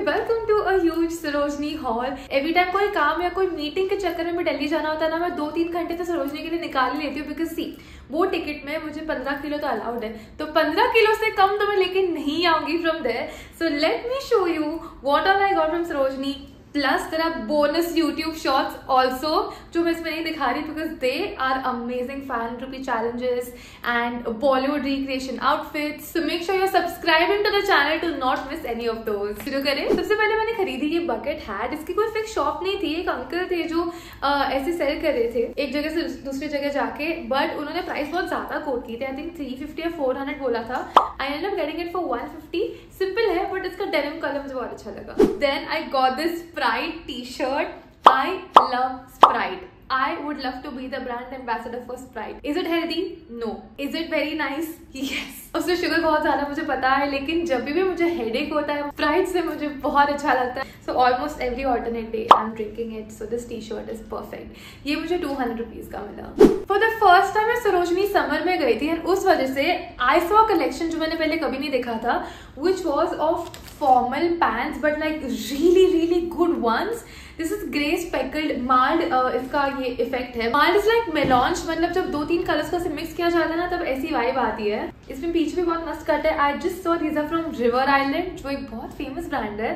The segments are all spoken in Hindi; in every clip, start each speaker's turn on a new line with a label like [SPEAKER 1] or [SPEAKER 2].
[SPEAKER 1] Welcome to a huge Sarojini haul every time कोई काम या कोई मीटिंग के चक्कर में दिल्ली जाना होता है ना, मैं दो तीन घंटे तो सरोजनी के लिए निकाल ही लेती हूँ बिकॉज़ सी वो टिकट में मुझे पंद्रह किलो तो अलाउड है। तो पंद्रह किलो से कम तो मैं लेके नहीं आऊँगी from there so let me show you what all I got from Sarojini plus there are bonus YouTube shorts also जो मैं इसमें नहीं दिखा रही because they are amazing fun rupee challenges and Bollywood recreation outfits so make sure you're subscribing to the channel to not miss any of those शुरू करें। सबसे पहले मैंने खरीदी ये बकेट हैट इसकी कोई फिक्स शॉप नहीं थी। एक अंकल थे जो ऐसे सेल कर रहे थे। एक जगह से दूसरी जगह जाके। बट उन्होंने प्राइस बहुत ज़्यादा कोट की थी। आई थिंक थ्री फिफ्टी या फोर हंड्रेड बोला था। I and getting it for one fifty simple है बट इसका डेनिम कलर मुझे बहुत अच्छा लगा। Then I got this Sprite t-shirt. I love Sprite. I would love to be the brand ambassador for Sprite. Is it healthy? No. Is it very nice? Yes. उसमें शुगर बहुत ज़्यादा मुझे पता है, लेकिन जब भी मुझे हेडेक होता है स्प्राइट से मुझे बहुत अच्छा लगता है so almost every alternate day I am drinking it so this T shirt is perfect ये मुझे टू हंड्रेड रुपीज़ का मिला फॉर द फ़र्स्ट टाइम मैं सरोजनी समर में गई थी एंड उस वजह से आई सॉ कलेक्शन जो मैंने पहले कभी नहीं देखा था which was of formal pants but like really really good once this is grey speckled marled इसका ये इफ़ेक्ट है। माल्ड इज़ लाइक मेलॉन्च मतलब जब दो तीन कलर्स का मिक्स किया जाता है ना, तब ऐसी वाइब आती है। इसमें पीछे भी बहुत मस्त कट है। I just saw these are from River Island जो एक बहुत फ़ेमस ब्रांड है।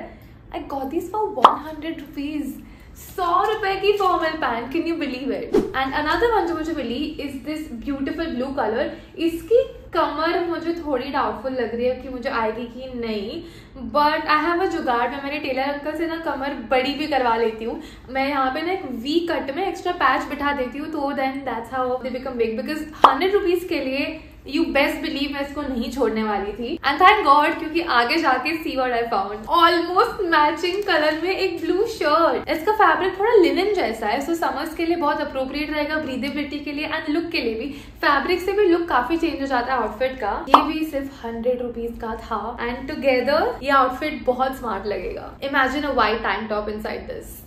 [SPEAKER 1] I got this for one hundred rupees सौ रुपए की formal pant can you believe it and another one जो मुझे मिली is this beautiful blue colour इसकी कमर मुझे थोड़ी डाउटफुल लग रही है कि मुझे आएगी कि नहीं बट आई हैव अ जुगाड़ मैं मेरे टेलर अंकल से ना कमर बड़ी भी करवा लेती हूँ। मैं यहाँ पे ना एक वी कट में एक्स्ट्रा पैच बिठा देती हूँ तो then that's how they become big because hundred rupees के लिए यू बेस्ट बिलीव मैं इसको नहीं छोड़ने वाली थी। एंड थैंक गॉड क्योंकि आगे जाके see word I found almost matching colour में एक ब्लू शर्ट इसका फैब्रिक थोड़ा लिनन जैसा है सो so समर्स के लिए बहुत अप्रोप्रिएट रहेगा ब्रीदेबिलिटी के लिए एंड लुक के लिए भी. फैब्रिक से भी लुक काफ़ी चेंज हो जाता है आउटफिट का. ये भी सिर्फ़ हंड्रेड रुपीज़ का था. एंड टूगेदर ये आउटफिट बहुत स्मार्ट लगेगा. Imagine a white tank top in this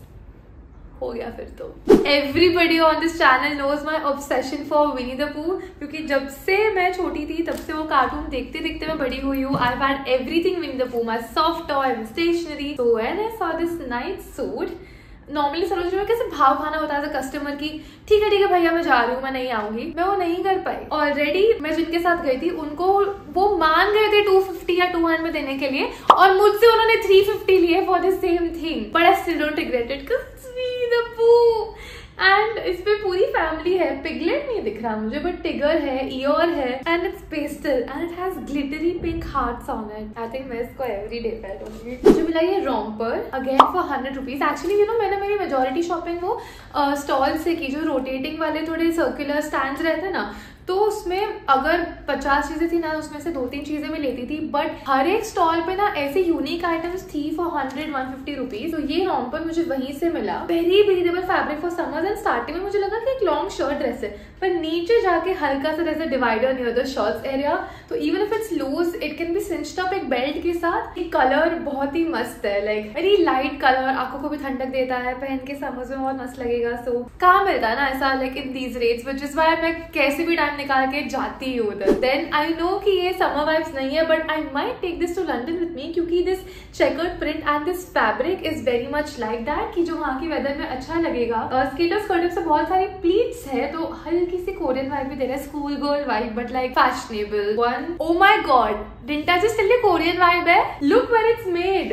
[SPEAKER 1] हो गया फिर तो। Everybody on this channel knows my obsession for Winnie the Pooh क्योंकि जब से मैं छोटी थी, तब से वो कार्टून देखते देखते मैं बड़ी हुई हूँ। I had everything Winnie the Pooh my soft toy stationery so when I saw this night suit normally Saroj में कैसे भाव खाना होता है कस्टमर की? ठीक है ठीक है भैया, मैं जा रही हूँ, मैं नहीं आऊँगी। मैं वो नहीं कर पाई। ऑलरेडी मैं जिनके साथ गई थी, उनको वो मान गए थे टू फिफ्टी या टू हंड्रेड में देने के लिए, और मुझसे उन्होंने थ्री फिफ्टी लिए for the same thing but I still don't regret it and इस पे पूरी फैमिली है। पिगलेट नहीं दिख रहा मुझे बट टिगर है ईयर है and it's pastel and it has glittery pink hearts on it I think मैं इसको एवरी डे पहन लूँगी मुझे मिला ये romper again for hundred rupees actually you know मैंने मेरी मेजोरिटी शॉपिंग वो स्टॉल uh, से की जो रोटेटिंग वाले थोड़े सर्कुलर स्टैंड रहते ना तो उसमें अगर पचास चीज़ें थी ना उसमें से दो तीन चीज़ें मैं लेती थी। बट हर एक स्टॉल पे ना ऐसी यूनिक आइटम्स थी for hundred one fifty rupees तो ये रॉम्पर मुझे वहीं से मिला। Very breathable fabric for summers and starting में मुझे लगा कि एक लॉन्ग शर्ट ड्रेस है। पर नीचे जाके हल्का सा जैसे divider near the shirts area तो even if it's loose it can be cinched up एक बेल्ट के साथ। ये कलर बहुत ही मस्त है। लाइक वेरी लाइट कलर आँखों को भी ठंडक देता है। पहन के समर्स में बहुत मस्त लगेगा। सो so, कहाँ मिलता है ना ऐसा like in these rates which is why मैं कैसे भी टाइम निकाल के जाती हूँ उधर। देन आई नो कि ये समर वाइब्स नहीं है but I might take this to London with me क्योंकि this checkered print and this fabric is very much like that कि जो वहाँ की वेदर में अच्छा लगेगा। स्केटर स्कर्ट से बहुत सारी प्लीट्स है तो हल्की सी कोरियन वाइब भी दे रहा है school girl vibe but like fashionable one oh my god डिंटा just Korean vibe है? Look where it's made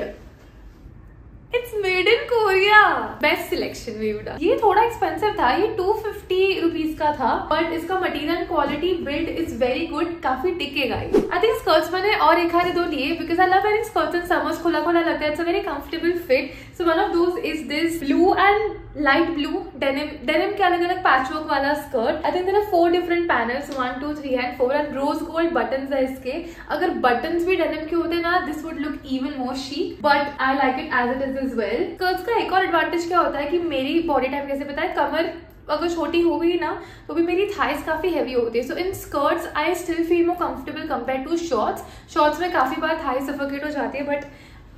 [SPEAKER 1] it's made in Korea best selection वीवडा ये थोड़ा एक्सपेंसिव था, ये टू फिफ्टी रुपीज़ का था बट इसका material quality build is very good काफ़ी टिकेगा आई थिंक स्कर्ट्स मैंने और एक आधे दो लिए because I love wearing skirts in summers खुला खुला लगता है it's a very comfortable fit so one of those is this blue and light blue denim denim के अलग अलग पैचवर्क वाला skirt I think are four different panels one two three and four and rose gold button है इसके अगर बटन भी डेनिम के होते ना this would look even more chic but I like it as it is is well skirts का एक और एडवांटेज क्या होता है कि मेरी बॉडी टाइप कैसे पता है कमर अगर छोटी हो गई ना तो भी मेरी थाइस काफ़ी हैवी होती है so in skirts I still feel more comfortable compare to shorts shorts में काफ़ी बार थाई सफोकेट हो जाती है but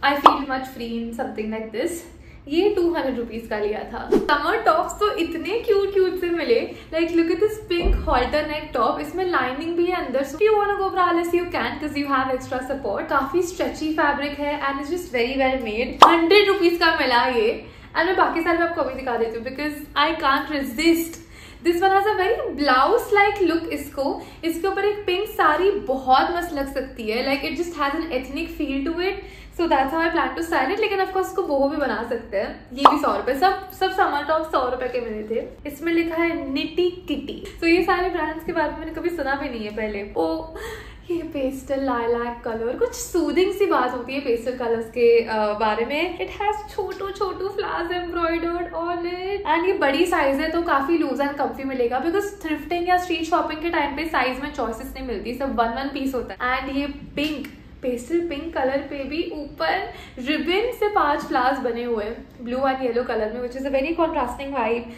[SPEAKER 1] I feel much free in something like this ये टू हंड्रेड रुपीज़ का लिया था। समर टॉप्स तो इतने क्यूट क्यूट से मिले। Like look at this pink halter neck top इसमें लाइनिंग भी है अंदर। So you want go braless you can because you have extra support काफ़ी स्ट्रेची फैब्रिक है and is just very well made hundred rupees का मिला ये। एंड मैं बाकी सारे आपको अभी दिखा देती हूँ because I can't resist this one has a very blouse like look इसको। इसके ऊपर एक पिंक साड़ी बहुत मस्त लग सकती है। Like it just has an ethnic feel to it so that's how I plan to style it लेकिन ऑफकोर्स इसको बोहो भी बना सकते हैं ये भी सौ रुपए सब सब समर टॉप सौ रुपए के मिले थे इसमें लिखा है निटी किटी तो ये सारे ब्रांड्स के बारे में मैंने कभी सुना भी नहीं है पहले ओ ये पेस्टल लाइलैक कलर कुछ सूदिंग सी बात होती है पेस्टल कलर्स के बारे में इट हैज़ छोटू छोटू flowers embroidered on it and ये बड़ी साइज़ है तो काफ़ी लूज एंड कम्फी मिलेगा बिकॉज़ थ्रिफ्टिंग या स्ट्रीट शॉपिंग के टाइम पे साइज़ में चॉइसेस नहीं मिलती सब वन वन पीस होता है एंड ये पिंक पेस्टल पिंक कलर पे भी ऊपर रिबिन से पाँच फ्लावर्स बने हुए ब्लू एंड येलो कलर में which is a very contrasting vibe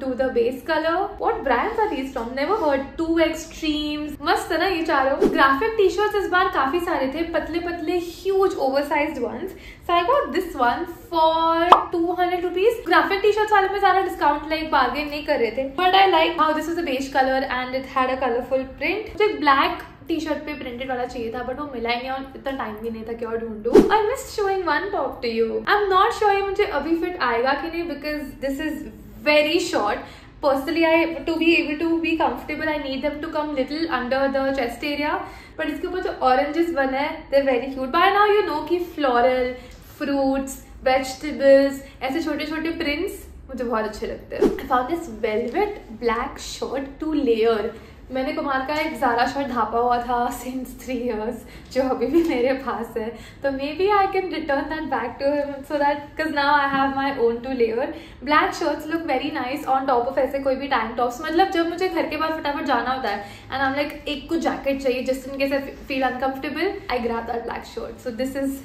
[SPEAKER 1] to the base colour what brands are these from never heard to extremes मस्त है ना ये चारों? ग्राफिक टी शर्ट्स इस बार काफ़ी सारे थे पतले पतले huge over size ones so I got this one for two hundred rupees graphic T shirts वाले में ज़्यादा डिस्काउंट लाइक बार्गेन नहीं कर रहे थे. But I like how this is a base colour and it had a colourful print black T shirt पे प्रिंटेड वाला चाहिए था बट वो मिला ही नहीं और इतना टाइम भी नहीं था कि ढूंढू I miss showing one top to you I am not sure मुझे अभी फिट आएगा कि नहीं because this is very short personally I to be able to be comfortable I need them to come little under the chest area but इसके ऊपर जो oranges बने हैं they're very cute by now you know कि floral fruits vegetables ऐसे छोटे छोटे prints मुझे बहुत अच्छे लगते हैं I found this velvet black shirt to layer मैंने कुमार का एक ज़ारा शर्ट ढापा हुआ था सिंस थ्री इयर्स जो अभी भी मेरे पास है। तो maybe I can return that back to him so that because now I have my own two layer black shirts look very nice on top of ऐसे कोई भी टैंक टॉप्स मतलब जब मुझे घर के बाद फटाफट जाना होता है एंड आई लाइक एक कुछ जैकेट चाहिए जिस in case I feel uncomfortable I grab that black shirt so this is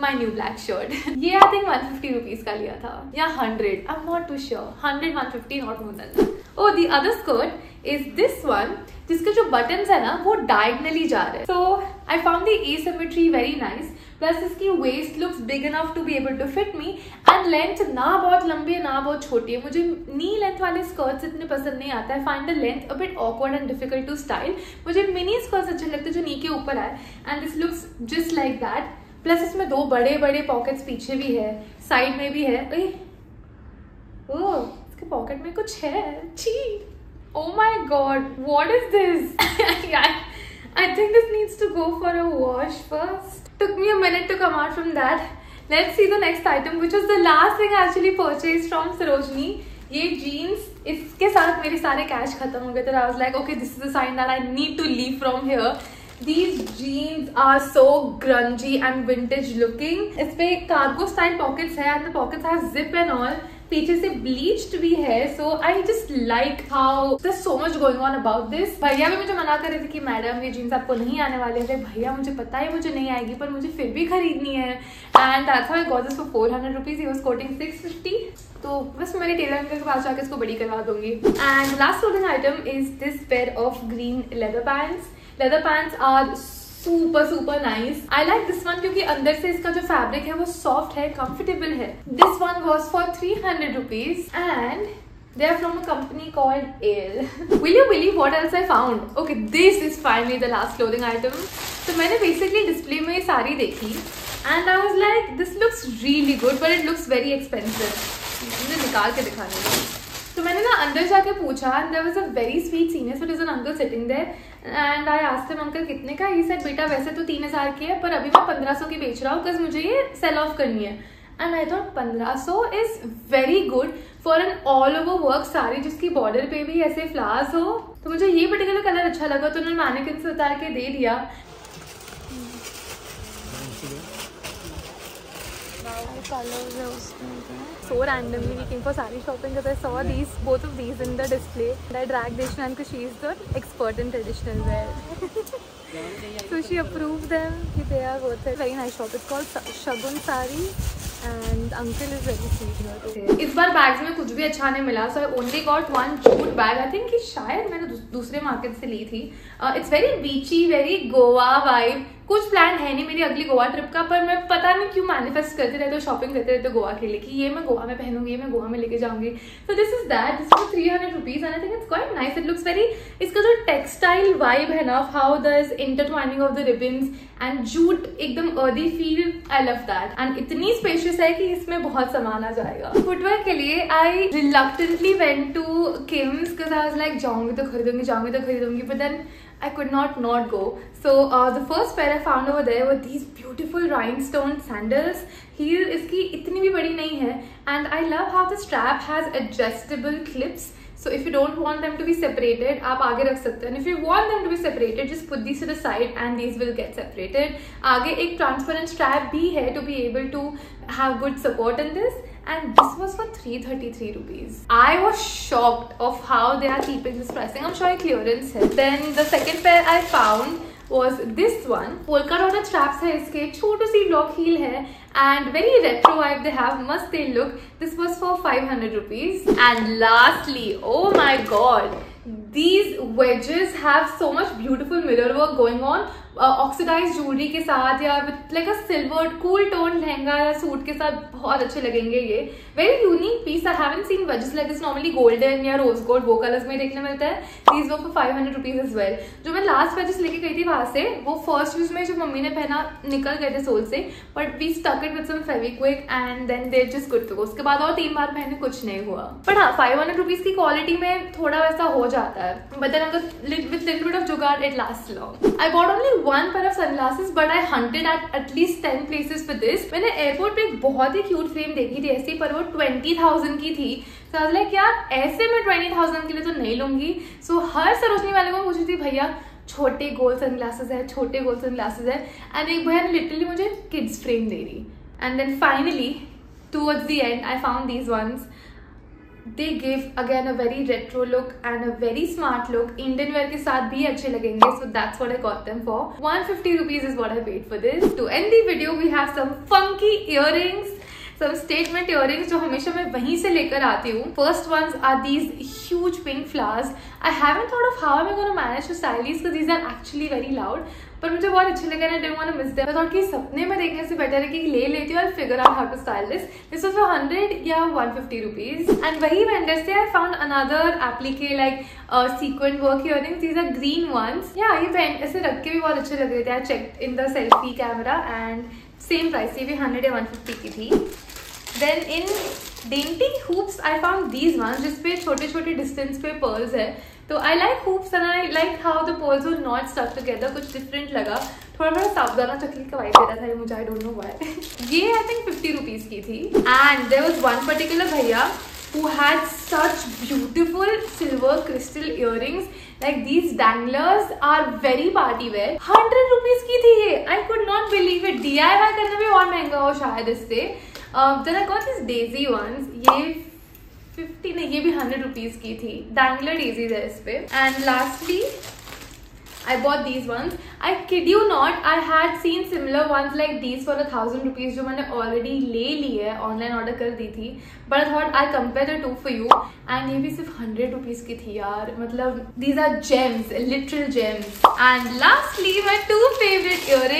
[SPEAKER 1] my new black shirt ये I think one fifty rupees का लिया था. या hundred I am not too sure hundred one fifty not more than oh the other skirt is this one जिसके जो बटन है ना, वो डायगनली जा रहे हैं। So I found the asymmetry very nice plus इसकी waist looks big enough to be able to fit me and length ना बहुत लंबी है, ना बहुत छोटी है। मुझे नी लेंथ वाले स्कर्ट्स इतने पसंद नहीं आता। I find the length a bit awkward and difficult to style मुझे मिनी स्कर्ट्स अच्छे लगते जो नी के ऊपर आए। And this looks just like that plus इसमें दो बड़े बड़े पॉकेट्स पीछे भी है साइड में भी है। ओ इसके पॉकेट में कुछ है? छी। ओ my God what is this I think this needs to go for a wash first took me a minute to come out from that let's see the next item which was the last thing I actually purchase from Sarojini ये जीन्स इसके साथ मेरे सारे कैश खत्म हो गए थे I was like okay this is a sign that I need to leave from here these jeans are so grungy and vintage looking इस पे कार्गो स्टाइल पॉकेट्स है and the pockets have zip and all पीछे से ब्लीच्ड भी है so I just like how so much going on about this भैया भी मुझे मना कर रहे थे कि मैडम ये जीन्स आपको नहीं आने वाले थे भैया, मुझे पता है मुझे नहीं आएगी, पर मुझे फिर भी खरीदनी है। And that's I got this for four hundred rupees he was quoting six fifty तो बस मेरे टेलर अंकल के पास जाकर इसको बड़ी करवा दूँगी। And last clothing item is this pair of green leather pants leather pants are super super nice I like this one क्योंकि अंदर से इसका जो फैब्रिक है वो सॉफ्ट है कंफर्टेबल है this one was for three hundred rupees and they are from a company called Ale. Will you believe what else I found? Okay, this is finally the last clothing item. तो मैंने basically display में ये सारी and I was like, this looks really good but it looks very expensive. मुझे निकाल के दिखाने तो मैंने ना अंदर जाके पूछा and there was a very sweet senior citizen uncle sitting there and I asked uncle कितने का ये सेट बेटा, वैसे तो तीन हज़ार की है, पर अभी मैं पंद्रह सौ की बेच रहा हूँ बिकॉज़ मुझे ये सेल ऑफ़ करनी है एंड आई थॉट पंद्रह सौ is very good for an all over work sari जिसकी बॉर्डर पे भी ऐसे फ्लावर्स हो. तो मुझे ये पर्टिकुलर कलर अच्छा लगा तो उन्होंने मैनिकिन से उतार के दे दिया। Colors so randomly we came for sari shopping because I saw these both of these in the display and I dragged Ishnan because she is the expert in traditional wear so she approved them they are worth it very nice shop it's called Shagun Sari and uncle is very इस बार बैग्स में कुछ भी अच्छा नहीं मिला so I only got one jute bag I think कि शायद मैंने दूसरे मार्केट से ली थी it's very beachy very Goa vibe कुछ प्लान है नहीं मेरी अगली गोवा ट्रिप का, पर मैं पता नहीं क्यों मैनिफेस्ट करते रहते हो शॉपिंग करते रहते हो गोवा के लिए कि ये मैं गोवा में पहनूँगी, ये मैं गोवा में लेके जाऊँगी। तो this is that this three hundred rupees and I think it's quite nice it looks very इसका जो टेक्सटाइल वाइब है ना how the is intertwining of the ribbons and jute एकदम earthy feel I love that and इतनी स्पेशियस है कि इसमें बहुत सामान आ जाएगा। फुटवेयर के लिए I reluctantly went to Kim's I was like जाऊँगी तो खरीदूँगी, जाऊँगी तो खरीदूँगी but then I could not not go. So uh, the first pair I found over there were these beautiful rhinestone sandals. Heel इसकी इतनी भी बड़ी नहीं है and I love how the strap has adjustable clips. So if you don't want them to be separated, आप आगे रख सकते हैं. And if you want them to be separated, just put these to the side and these will get separated. आगे एक transparent strap भी है to be able to have good support in this. And this was for 333 rupees. I was shocked of how they are keeping this pricing. I'm sure clearance है then the second pair i found was this one. Polka dotted straps hai iske. Chotu si block heel hai. And very retro vibe they have. Must they look. This was for 500 rupees. And lastly oh my god these wedges have so much beautiful mirror work going on. Oxidised jewellery के साथ या with like a silver cool tone lehenga या सूट के साथ बहुत अच्छे लगेंगे ये. Very unique piece I haven't seen wedges like this normally golden या रोज गोल्ड वो कलर्स में देखने मिलता है. दीज वो for five hundred rupees is well जो मैं लास्ट वेजेस लेके गई थी वहाँ से, वो फ़र्स्ट यूज़ में जो मम्मी ने पहना, निकल गए थे सोल से but we stuck it with some Fevikwik and then there just good to उसके बाद और तीन बार पहने कुछ नहीं हुआ. बट हाँ फाइव हंड्रेड रुपीज़ की क्वालिटी में थोड़ा वैसा हो जाता है. But then little bit of jugaad it last long I bought only sunglasses but I hunted at at least 10 places for this. मैंने एयरपोर्ट पे एक बहुत ही क्यूट फ्रेम देखी थी ऐसी पर वो 20,000 की थी. तो लाइक यार ऐसे मैं 20,000 के लिए तो नहीं लूँगी. सो so, हर सरोजनी वाले को पूछी थी भैया छोटे गोल सनग्लासेस है छोटे गोल सनग्लासेस है. एंड एक भैया ने लिटरली मुझे किड्स फ्रेम दे दी. And then finally towards the end I found these ones they give again a very retro look and a very smart look Indian wear के साथ भी अच्छे लगेंगे so that's what I got them for 150 rupees is what I paid for this two and the video we have some funky earrings some statement earrings जो हमेशा मैं वहीं से लेकर आती हूँ first ones are these huge pink flowers I haven't thought of how am gonna manage to style these these are actually very loud पर मुझे बहुत अच्छे लगे ना डेंट मिस देम थॉट कि सपने में देखने से बेटर है कि ले लेती हूँ और figure out how to style this this was for 100 या 150 रुपीस एंड वही वेंडर से I found another applique like sequin work earrings these are green ones या ये पेन ऐसे रख के भी बहुत अच्छे लग रहे थे. I check in the selfie camera and same price ये भी 100 या 150 की थी. Then in dainty hoops I found these one जिसपे छोटे छोटे डिस्टेंस पे पर्ल्स है। तो I like hoops and I like how the pearls were not stuck together कुछ डिफरेंट लगा। थोड़ा थोड़ा सावधाना चकली का वाइट दे रहा था मुझे आई डोंट नो व्हाई ये आई थिंक फिफ्टी रुपीज़ की थी। And there was one particular भैया who had such beautiful silver crystal earrings. Like, these danglers are very party wear 100 rupees की थी ये। I could not believe it DIY करने में और महँगा हो शायद इससे। There are caught is daisy ones ये फिफ्टी नहीं, ये भी हंड्रेड रुपीज़ की थी. डैंगलर डेजीज है इस पे. And lastly I bought these ones I kid you not I had seen similar ones like these for a thousand rupees जो मैंने ऑलरेडी ले ली है ऑनलाइन ऑर्डर कर दी थी. But I thought I compare the two for you and ये भी सिर्फ़ हंड्रेड रुपीज़ की थी यार. मतलब these are gems literal gems and lastly my two favourite ear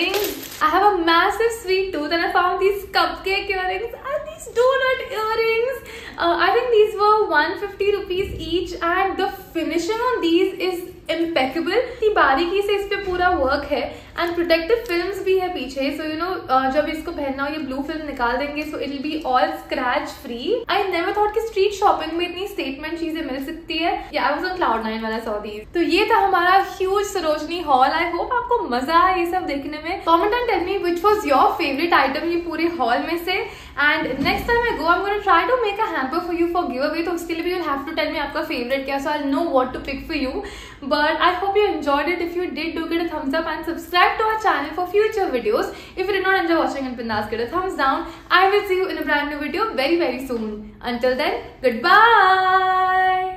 [SPEAKER 1] I have a massive sweet tooth and I found these cupcake earrings and these donut earrings. Uh, I think these were 150 rupees each and the finishing on these is impeccable इतनी बारीकी से इस पे पूरा वर्क है एंड प्रोटेक्टिव फ़िल्म भी है पीछे. सो यू नो जब इसको पहनना हो, ये ब्लू फ़िल्म निकाल देंगे so it be all scratch free I never thought कि स्ट्रीट शॉपिंग में इतनी स्टेटमेंट चीज़ें मिल सकती है. Yeah I was on cloud nine वाला सौ दीज तो ये था हमारा huge Sarojini haul I hope आपको मज़ा आया ये सब देखने में. Comment and tell me which was your favourite item ये पूरे हॉल में से. And next time I go I am try to make a hamper for you for giveaway तो उसके लिए भी you have to tell me आपका फेवरेट क्या so I know what to pick for you but I hope you enjoyed it if you did do get a thumbs up and subscribe to our channel for future videos. If you did not enjoy watching it, Bindas, give it a thumbs down. I will see you in a brand new video very, very soon. Until then, goodbye.